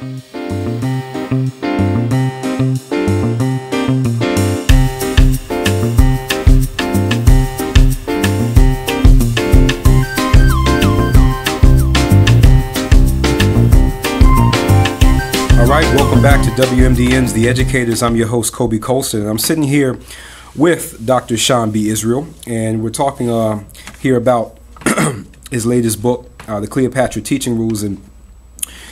All right, welcome back to WMDN's The Educators. I'm your host, Kobe Colston, and I'm sitting here with Dr. Sean B. Yisrael, and we're talking uh, here about his latest book, uh, The Cleopatra Teaching Rules. And,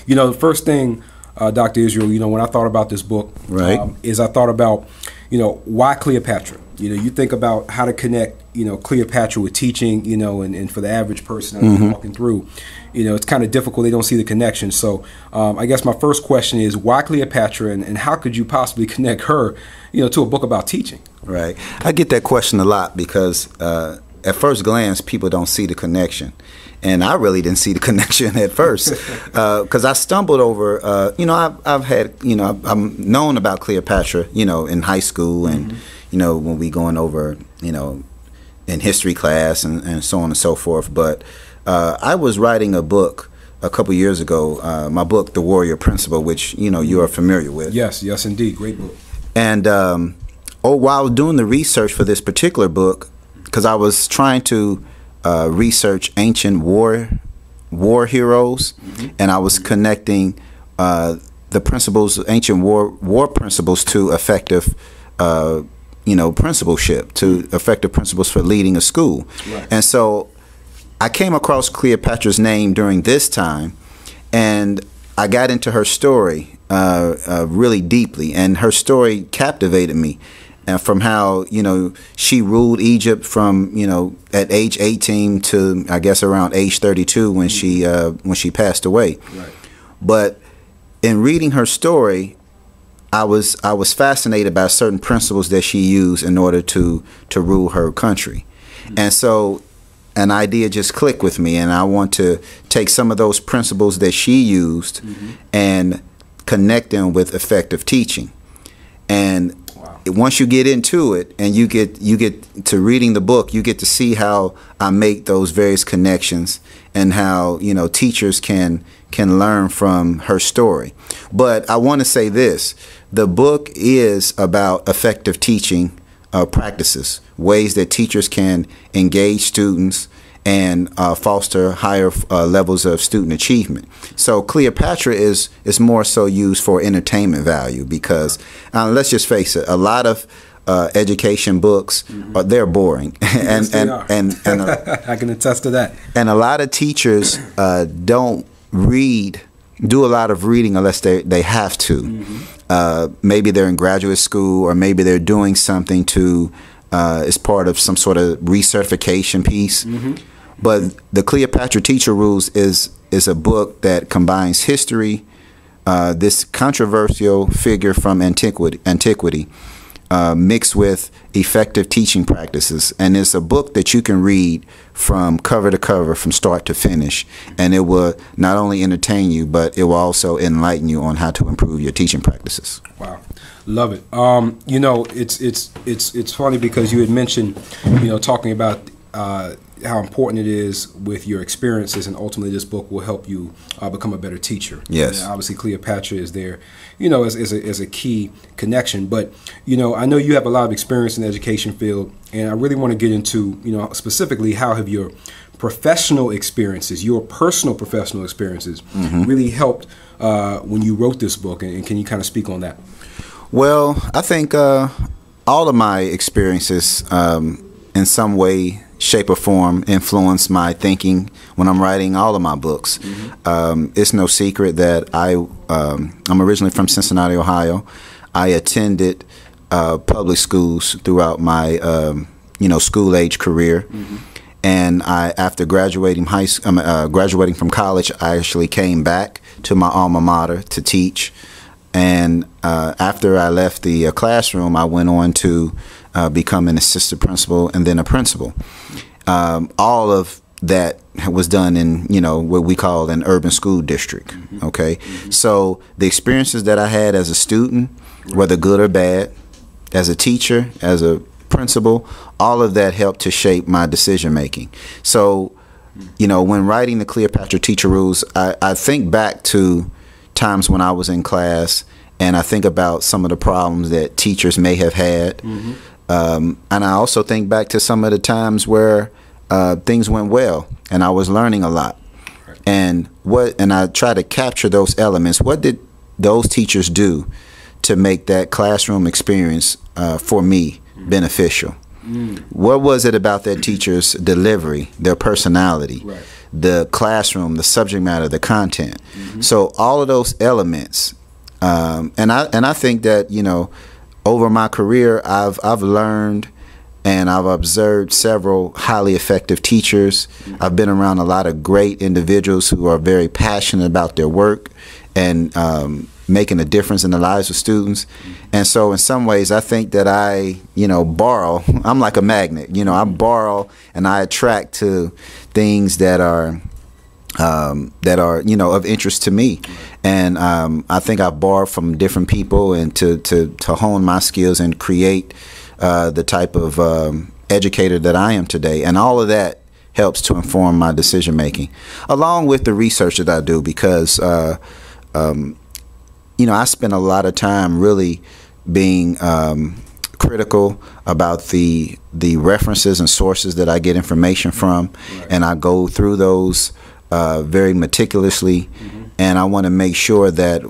you know, the first thing, uh, Dr. Yisrael, you know, when I thought about this book, Right. um, is I thought about, you know, why Cleopatra? You know, you think about how to connect, you know, Cleopatra with teaching, you know, and, and for the average person that's walking through, you know, it's kind of difficult. They don't see the connection. So um, I guess my first question is why Cleopatra and, and how could you possibly connect her, you know, to a book about teaching? Right. I get that question a lot because uh, at first glance, people don't see the connection. And I really didn't see the connection at first because I stumbled over, uh, you know, I've, I've had, you know, I've, I'm known about Cleopatra, you know, in high school and, you know, when we going over, you know, in history class and, and so on and so forth. But uh, I was writing a book a couple years ago, uh, my book, The Warrior Principle, which, you know, you are familiar with. Yes, yes, indeed. Great book. And um, oh, while doing the research for this particular book, because I was trying to uh, research ancient war war heroes, and I was connecting uh, the principles, of ancient war war principles, to effective. Uh, you know, principalship to effective principles for leading a school, Right. and so I came across Cleopatra's name during this time, and I got into her story uh, uh, really deeply, and her story captivated me. And from how you know she ruled Egypt from you know at age 18 to I guess around age 32 when she mm-hmm. uh, when she passed away. Right. But in reading her story, I was I was fascinated by certain principles that she used in order to to rule her country, mm-hmm. and so an idea just clicked with me, and I want to take some of those principles that she used mm-hmm. and connect them with effective teaching. And. Once you get into it, and you get you get to reading the book, you get to see how I make those various connections, and how you know teachers can can learn from her story. But I want to say this: the book is about effective teaching uh, practices, ways that teachers can engage students and uh, foster higher uh, levels of student achievement. So Cleopatra is is more so used for entertainment value because uh, let's just face it, a lot of uh, education books uh, they're boring, and Yes, they and, are. and and uh, I can attest to that. and a lot of teachers uh, don't read do a lot of reading unless they they have to uh, maybe they're in graduate school or maybe they're doing something to uh, as part of some sort of recertification piece but the cleopatra teacher rules is is a book that combines history uh, this controversial figure from antiquity antiquity uh, mixed with effective teaching practices. And it's a book that you can read from cover to cover, from start to finish. And it will not only entertain you, but it will also enlighten you on how to improve your teaching practices. Wow, love it. Um, you know, it's it's it's it's funny because you had mentioned, you know, talking about uh, how important it is with your experiences, and ultimately this book will help you uh, become a better teacher. Yes. And obviously, Cleopatra is there, you know, as, as, a, as a key connection. But you know, I know you have a lot of experience in the education field, and I really want to get into, you know, specifically how have your professional experiences, your personal professional experiences, really helped uh, when you wrote this book, and, and can you kind of speak on that? Well, I think uh, all of my experiences, um, in some way, shape, or form, influence my thinking when I'm writing all of my books. Um, it's no secret that I um, I'm originally from Cincinnati, Ohio. I attended uh, public schools throughout my um, you know school age career. And I, after graduating high, um, uh, graduating from college, I actually came back to my alma mater to teach. And uh, after I left the uh, classroom, I went on to uh, become an assistant principal and then a principal. Um, all of that was done in you know what we call an urban school district. Okay, so the experiences that I had as a student, whether good or bad, as a teacher, as a principal, all of that helped to shape my decision making. So, you know, when writing the Cleopatra Teacher Rules, I, I think back to times when I was in class, and I think about some of the problems that teachers may have had. Mm-hmm. Um, and I also think back to some of the times where uh, things went well and I was learning a lot. And what and I try to capture those elements. What did those teachers do to make that classroom experience uh, for me mm. beneficial? Mm. What was it about that teacher's delivery, their personality, right. The classroom, the subject matter, the content? Mm-hmm. So all of those elements, um, and I and I think that you know, over my career, I've I've learned and I've observed several highly effective teachers. Mm-hmm. I've been around a lot of great individuals who are very passionate about their work and um, making a difference in the lives of students. And so, in some ways, I think that I, you know, borrow. I'm like a magnet. You know, I borrow and I attract to things that are. Um, that are you know of interest to me, and um, I think I borrow from different people and to, to to hone my skills and create uh, the type of um, educator that I am today, and all of that helps to inform my decision making, along with the research that I do because. Uh, um, you know, I spend a lot of time really being um, critical about the the references and sources that I get information from, right. and I go through those uh, very meticulously, mm-hmm. and I want to make sure that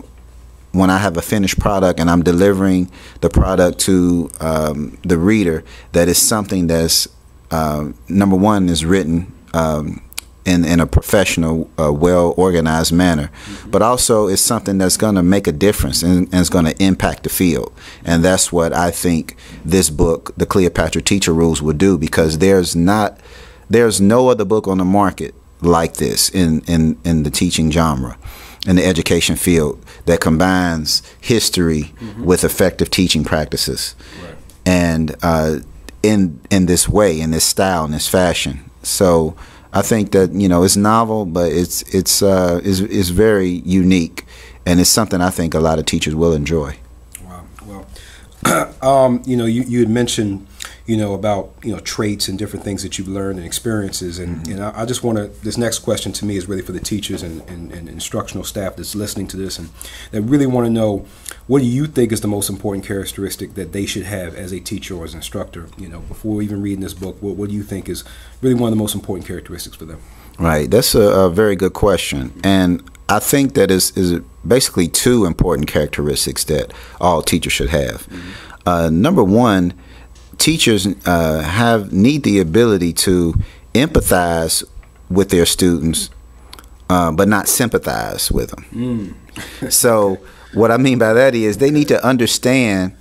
when I have a finished product and I'm delivering the product to um, the reader, that is something that's uh, number one is written um, in, in a professional, uh, well organized manner, mm-hmm. but also it's something that's going to make a difference and, and it's going to impact the field. And that's what I think this book, The Cleopatra Teacher Rules, will do because there's not, there's no other book on the market like this in, in, in the teaching genre in the education field that combines history mm-hmm. with effective teaching practices right. and uh, in in this way in this style in this fashion so I think that you know it's novel, but it's it's uh, is is very unique, and it's something I think a lot of teachers will enjoy. Wow. Well, um, you know, you, you had mentioned you know about you know traits and different things that you've learned and experiences, and mm-hmm. and I, I just want to. This next question to me is really for the teachers and, and, and instructional staff that's listening to this, and that really want to know what do you think is the most important characteristic that they should have as a teacher or as an instructor? You know, before even reading this book, what, what do you think is really one of the most important characteristics for them? Right, that's a, a very good question, and I think that is is basically two important characteristics that all teachers should have. Mm-hmm. Uh, number one, teachers uh, have need the ability to empathize with their students, uh, but not sympathize with them. Mm. so what I mean by that is they need to understand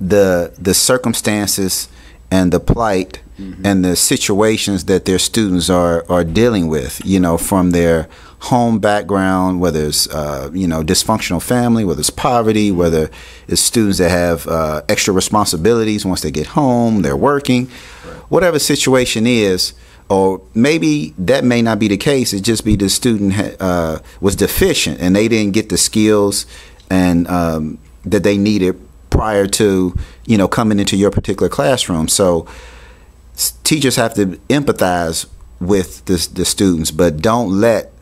the the circumstances and the plight mm-hmm. and the situations that their students are are dealing with. You know, from their home background, whether it's uh, you know dysfunctional family, whether it's poverty, whether it's students that have uh, extra responsibilities once they get home, they're working, right. whatever situation is. Or maybe that may not be the case. It just be the student uh, was deficient and they didn't get the skills and um, that they needed prior to you know coming into your particular classroom. So teachers have to empathize with the, the students, but don't let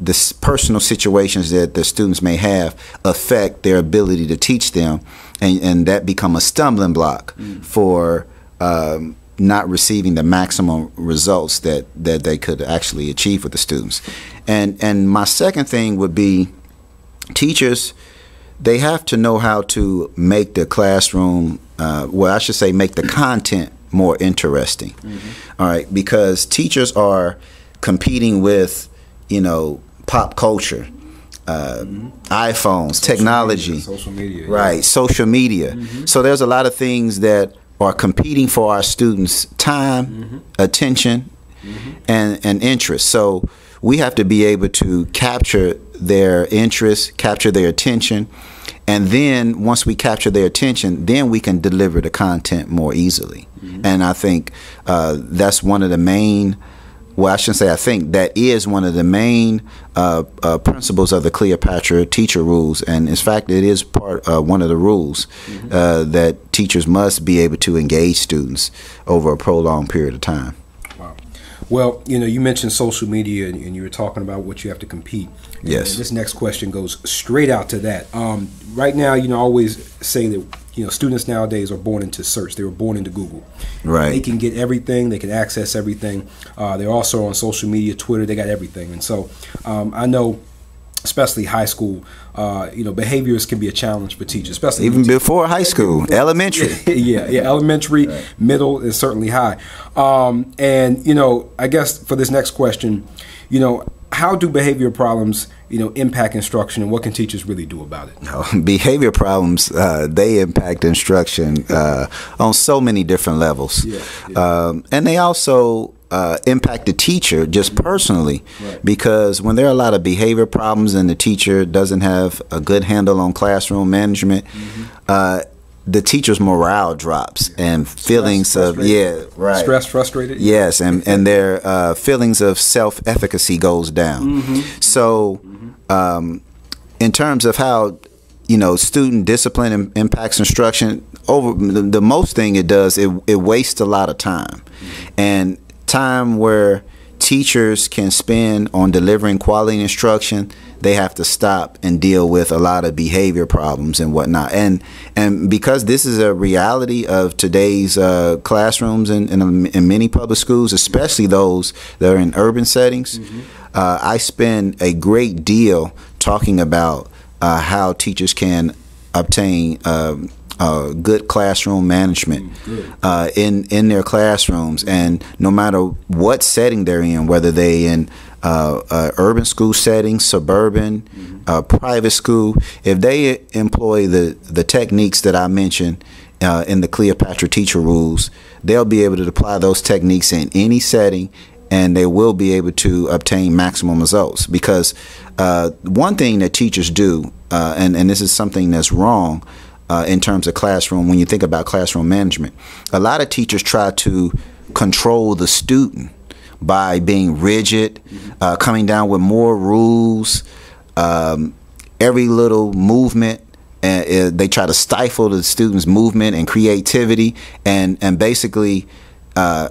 the personal situations that the students may have affect their ability to teach them, and, and that become a stumbling block mm. for um, not receiving the maximum results that, that they could actually achieve with the students. And and my second thing would be teachers they have to know how to make the classroom, uh, well, I should say, make the content more interesting. Mm-hmm. All right, because teachers are competing with, you know, pop culture, uh, mm-hmm. iPhones, social technology, media, social media, right? Yeah. Social media. Mm-hmm. So there's a lot of things that are competing for our students' time, mm-hmm. attention, mm-hmm. and and interest. So we have to be able to capture their interest, capture their attention, and then once we capture their attention, then we can deliver the content more easily. Mm-hmm. And I think uh, that's one of the main. Well, I shouldn't say I think that is one of the main uh, uh, principles of the Cleopatra teacher rules, and in fact, it is part uh, one of the rules mm-hmm. Uh, that teachers must be able to engage students over a prolonged period of time. Wow. Well, you know, you mentioned social media, and, and you were talking about what you have to compete. Yes. And this next question goes straight out to that. Um, right now, you know, I always say that you know students nowadays are born into search. They were born into Google. Right. They can get everything. They can access everything. Uh, they're also on social media, Twitter. They got everything. And so um, I know especially high school, uh, you know, behaviors can be a challenge for teachers, especially Even before high school, elementary. yeah, yeah, elementary, right. middle, and certainly high. Um, and you know, I guess for this next question, you know, how do behavior problems, you know, impact instruction, and what can teachers really do about it? No, behavior problems uh, they impact instruction uh, on so many different levels, yeah, yeah. Um, and they also uh, impact the teacher just personally right. because when there are a lot of behavior problems and the teacher doesn't have a good handle on classroom management mm-hmm. The teacher's morale drops and feelings stress, of yeah right stress frustrated yes and and their uh, feelings of self-efficacy goes down mm-hmm. so mm-hmm. Um, in terms of how you know student discipline impacts instruction over the, the, most thing it does it, it wastes a lot of time mm-hmm. and time where teachers can spend on delivering quality instruction, they have to stop and deal with a lot of behavior problems and whatnot. And and because this is a reality of today's uh, classrooms in, in, in, many public schools, especially those that are in urban settings, mm-hmm. uh, I spend a great deal talking about uh, how teachers can obtain. Um, uh, good classroom management mm, uh, in in their classrooms, and no matter what setting they're in, whether they in uh, uh urban school setting, suburban, mm-hmm. Uh, private school, if they employ the the techniques that I mentioned uh, in the Cleopatra teacher rules, they'll be able to apply those techniques in any setting. And they will be able to obtain maximum results because one thing that teachers do, and, and this is something that's wrong, uh, in terms of classroom when you think about classroom management. A lot of teachers try to control the student by being rigid, uh, coming down with more rules, um, every little movement. And uh, they try to stifle the students' movement and creativity, and and basically, uh,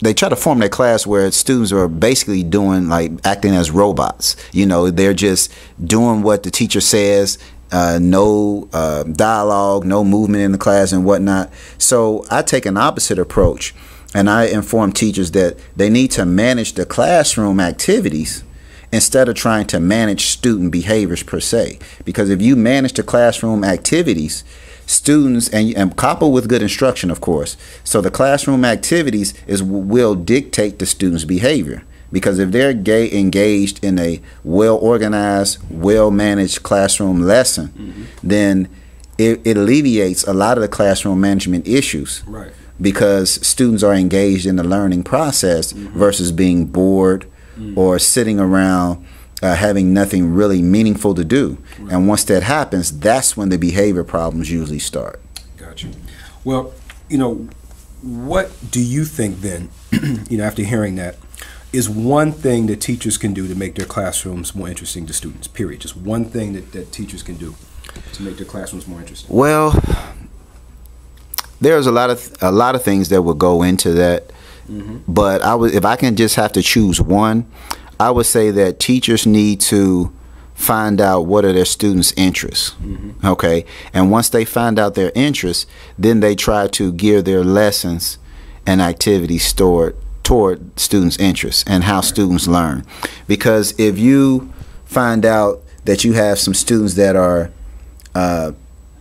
they try to form their class where students are basically doing like acting as robots. You know, they're just doing what the teacher says uh, no uh, dialogue, no movement in the class and whatnot. So I take an opposite approach and I inform teachers that they need to manage the classroom activities instead of trying to manage student behaviors per se. Because if you manage the classroom activities, students and, and coupled with good instruction, of course. So the classroom activities is will dictate the student's behavior. Because if they're gay, engaged in a well organized, well managed classroom lesson, mm-hmm. then it, it, alleviates a lot of the classroom management issues. Right. Because students are engaged in the learning process mm-hmm. versus being bored mm-hmm. or sitting around uh, having nothing really meaningful to do. Right. And once that happens, that's when the behavior problems usually start. Gotcha. Well, you know, what do you think then, you know, after hearing that, is one thing that teachers can do to make their classrooms more interesting to students, period. Just one thing that, that teachers can do to make their classrooms more interesting. Well, there's a lot of a lot of things that would go into that. Mm-hmm. But I would if I can just have to choose one, I would say that teachers need to find out what are their students' interests. Mm-hmm. Okay? And once they find out their interests, then they try to gear their lessons and activities toward toward students' interests and how students learn. Because if you find out that you have some students that are uh,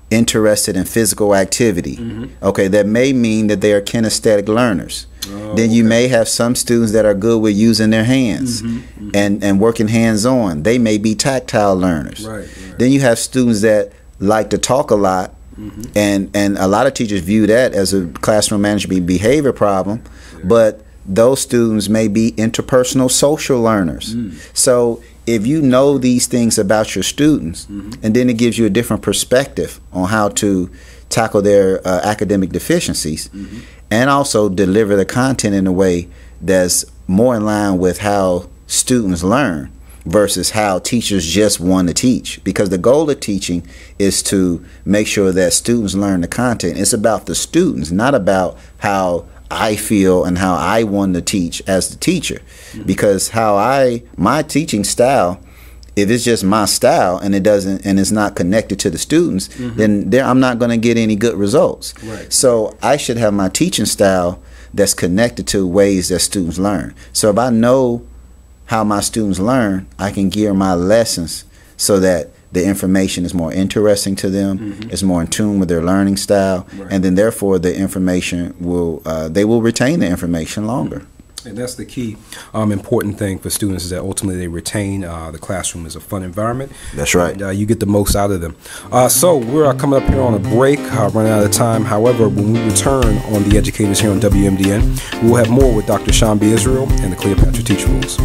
interested in physical activity, mm-hmm. okay, that may mean that they are kinesthetic learners. Oh, then you okay. may have some students that are good with using their hands mm-hmm, mm-hmm. and and working hands on. They may be tactile learners. Right, right. Then you have students that like to talk a lot, mm-hmm. and and a lot of teachers view that as a classroom management behavior problem, yeah. but those students may be interpersonal social learners. Mm. So if you know these things about your students, mm-hmm. and then it gives you a different perspective on how to tackle their uh, academic deficiencies, mm-hmm. and also deliver the content in a way that's more in line with how students learn versus how teachers just want to teach. Because the goal of teaching is to make sure that students learn the content. It's about the students, not about how I feel and how I want to teach as the teacher. Mm-hmm. Because how I my teaching style if it's just my style and it doesn't and it's not connected to the students, mm-hmm. then there I'm not going to get any good results. Right. So I should have my teaching style that's connected to ways that students learn. So if I know how my students learn, I can gear my lessons so that the information is more interesting to them, mm-hmm. is more in tune with their learning style, right. and then therefore the information will uh, they will retain the information longer. Mm-hmm. And that's the key um, important thing for students is that ultimately they retain uh, the classroom as a fun environment. That's right. And, uh, you get the most out of them. Uh, so we're uh, coming up here on a break, uh, running out of time. However, when we return on The Educators here on WMDN, we'll have more with Dr. Sean B. Yisrael and the Cleopatra Teacher Rules.